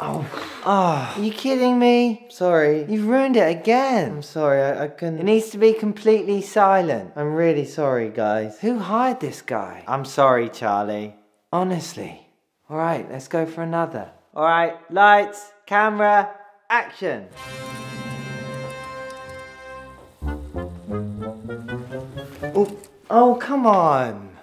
Oh. Oh. Are you kidding me? Sorry. You've ruined it again. I'm sorry, I, I couldn't. It needs to be completely silent. I'm really sorry, guys. Who hired this guy? I'm sorry, Charlie. Honestly. Alright, let's go for another. Alright, lights, camera, action. Oh, oh, come on.